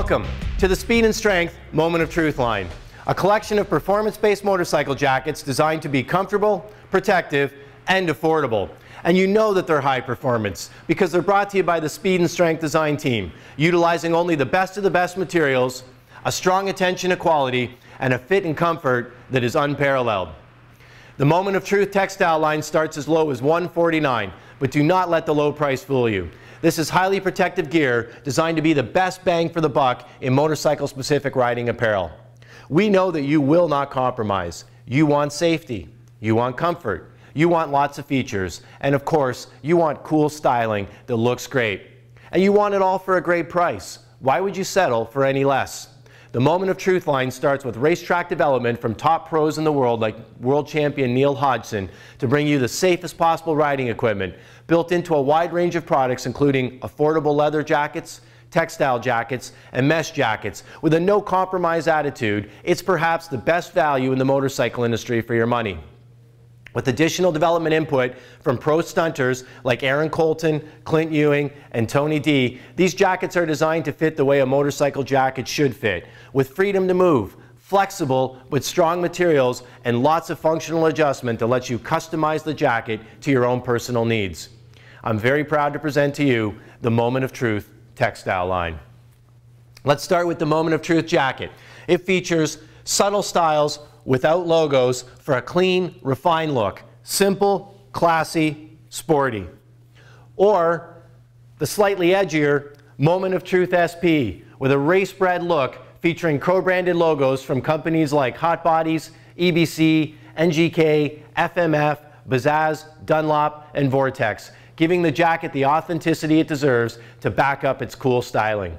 Welcome to the Speed and Strength Moment of Truth line, a collection of performance-based motorcycle jackets designed to be comfortable, protective, and affordable. And you know that they're high performance because they're brought to you by the Speed and Strength design team, utilizing only the best of the best materials, a strong attention to quality, and a fit and comfort that is unparalleled. The Moment of Truth textile line starts as low as 149, but do not let the low price fool you. This is highly protective gear designed to be the best bang for the buck in motorcycle-specific riding apparel. We know that you will not compromise. You want safety. You want comfort. You want lots of features. And of course, you want cool styling that looks great. And you want it all for a great price. Why would you settle for any less? The Moment of Truth line starts with racetrack development from top pros in the world like world champion Neil Hodgson to bring you the safest possible riding equipment built into a wide range of products including affordable leather jackets, textile jackets, and mesh jackets. With a no compromise attitude, it's perhaps the best value in the motorcycle industry for your money. With additional development input from pro stunters like Aaron Colton, Clint Ewing, and Tony D, these jackets are designed to fit the way a motorcycle jacket should fit, with freedom to move, flexible with strong materials, and lots of functional adjustment that lets you customize the jacket to your own personal needs. I'm very proud to present to you the Moment of Truth textile line. Let's start with the Moment of Truth jacket. It features subtle styles without logos for a clean, refined look. Simple, classy, sporty. Or the slightly edgier Moment of Truth SP with a race-bred look featuring co-branded logos from companies like Hot Bodies, EBC, NGK, FMF, Bazzaz, Dunlop, and Vortex, giving the jacket the authenticity it deserves to back up its cool styling.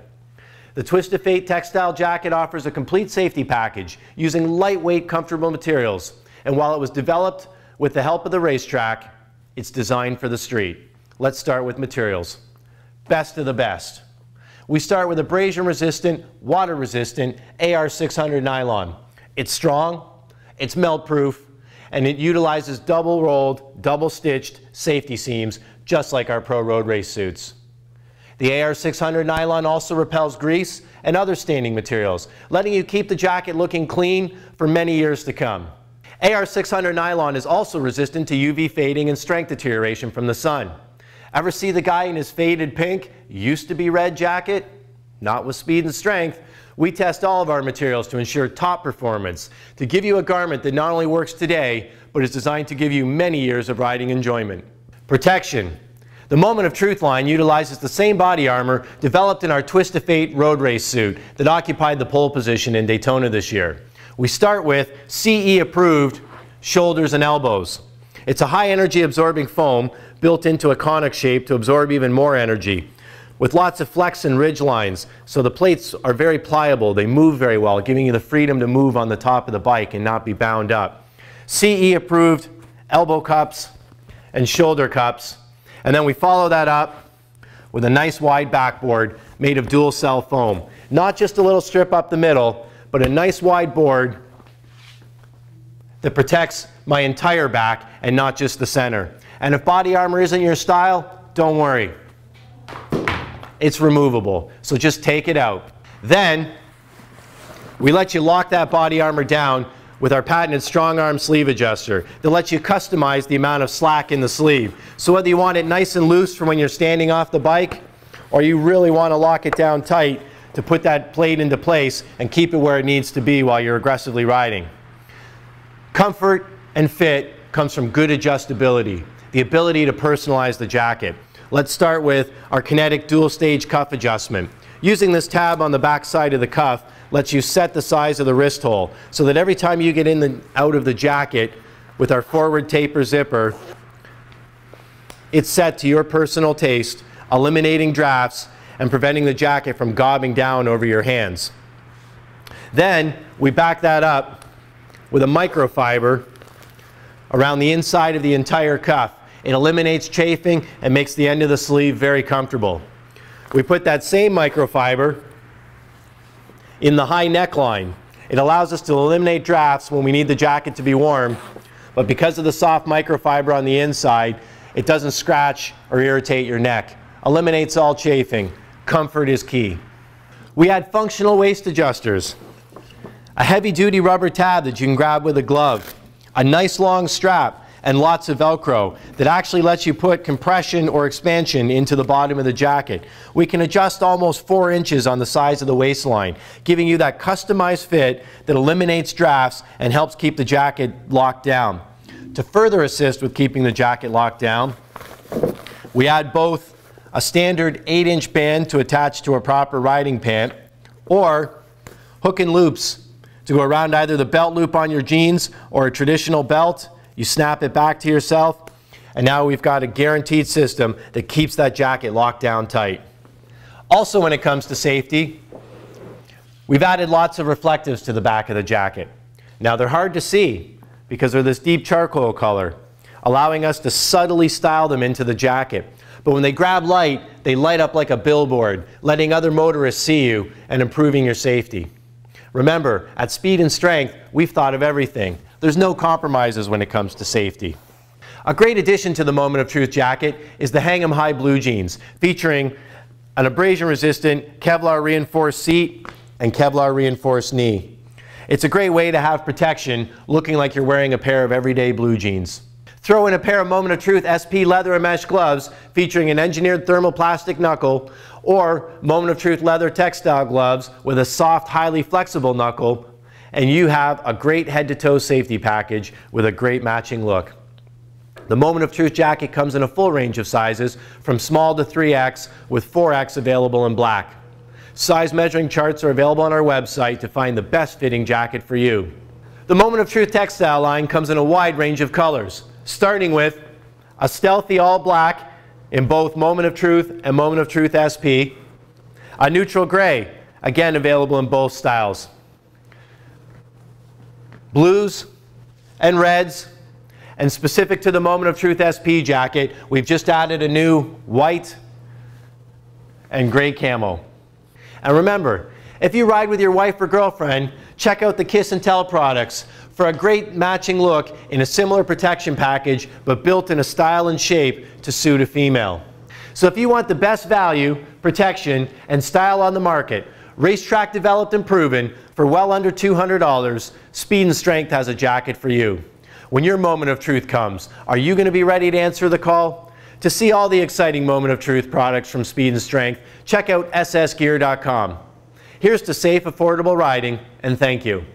The Twist of Fate textile jacket offers a complete safety package using lightweight, comfortable materials. And while it was developed with the help of the racetrack, it's designed for the street. Let's start with materials. Best of the best. We start with abrasion resistant, water resistant AR600 nylon. It's strong, it's melt proof, and it utilizes double rolled, double stitched safety seams just like our pro road race suits. The AR600 nylon also repels grease and other staining materials, letting you keep the jacket looking clean for many years to come. AR600 nylon is also resistant to UV fading and strength deterioration from the sun. Ever see the guy in his faded pink, used to be red jacket? Not with speed and strength. We test all of our materials to ensure top performance, to give you a garment that not only works today, but is designed to give you many years of riding enjoyment. Protection. The Moment of Truth line utilizes the same body armor developed in our Twist of Fate road race suit that occupied the pole position in Daytona this year. We start with CE approved shoulders and elbows. It's a high energy absorbing foam built into a conic shape to absorb even more energy with lots of flex and ridge lines. So the plates are very pliable. They move very well, giving you the freedom to move on the top of the bike and not be bound up. CE approved elbow cups and shoulder cups and then we follow that up with a nice wide backboard made of dual cell foam. Not just a little strip up the middle, but a nice wide board that protects my entire back and not just the center. And if body armor isn't your style, don't worry. It's removable, so just take it out. Then, we let you lock that body armor down with our patented strong arm sleeve adjuster that lets you customize the amount of slack in the sleeve. So whether you want it nice and loose for when you're standing off the bike or you really want to lock it down tight to put that plate into place and keep it where it needs to be while you're aggressively riding. Comfort and fit comes from good adjustability, the ability to personalize the jacket. Let's start with our kinetic dual stage cuff adjustment. Using this tab on the back side of the cuff, lets you set the size of the wrist hole so that every time you get in and out of the jacket with our forward taper zipper, it's set to your personal taste, eliminating drafts and preventing the jacket from gobbing down over your hands. Then we back that up with a microfiber around the inside of the entire cuff. It eliminates chafing and makes the end of the sleeve very comfortable. We put that same microfiber in the high neckline. It allows us to eliminate drafts when we need the jacket to be warm, but because of the soft microfiber on the inside, it doesn't scratch or irritate your neck. Eliminates all chafing. Comfort is key. We add functional waist adjusters, a heavy duty rubber tab that you can grab with a glove, a nice long strap, and lots of Velcro that actually lets you put compression or expansion into the bottom of the jacket. We can adjust almost four inches on the size of the waistline, giving you that customized fit that eliminates drafts and helps keep the jacket locked down. To further assist with keeping the jacket locked down, we add both a standard 8-inch band to attach to a proper riding pant or hook and loops to go around either the belt loop on your jeans or a traditional belt you snap it back to yourself, and now we've got a guaranteed system that keeps that jacket locked down tight. Also when it comes to safety, we've added lots of reflectives to the back of the jacket. Now they're hard to see because they're this deep charcoal color, allowing us to subtly style them into the jacket. But when they grab light, they light up like a billboard, letting other motorists see you and improving your safety. Remember, at Speed and Strength, we've thought of everything. There's no compromises when it comes to safety. A great addition to the Moment of Truth jacket is the Hang 'em High Blue Jeans, featuring an abrasion-resistant Kevlar reinforced seat and Kevlar reinforced knee. It's a great way to have protection looking like you're wearing a pair of everyday blue jeans. Throw in a pair of Moment of Truth SP leather and mesh gloves featuring an engineered thermoplastic knuckle or Moment of Truth leather textile gloves with a soft, highly flexible knuckle and you have a great head-to-toe safety package with a great matching look. The Moment of Truth jacket comes in a full range of sizes, from small to 3X, with 4X available in black. Size measuring charts are available on our website to find the best fitting jacket for you. The Moment of Truth textile line comes in a wide range of colors, starting with a stealthy all black in both Moment of Truth and Moment of Truth SP, a neutral gray, again available in both styles blues and reds. And specific to the Moment of Truth SP jacket, we've just added a new white and gray camo. And remember, if you ride with your wife or girlfriend, check out the Kiss and Tell products for a great matching look in a similar protection package, but built in a style and shape to suit a female. So if you want the best value, protection, and style on the market, racetrack developed and proven for well under $200, Speed and Strength has a jacket for you. When your moment of truth comes, are you going to be ready to answer the call? To see all the exciting Moment of Truth products from Speed and Strength, check out ssgear.com. Here's to safe, affordable riding, and thank you.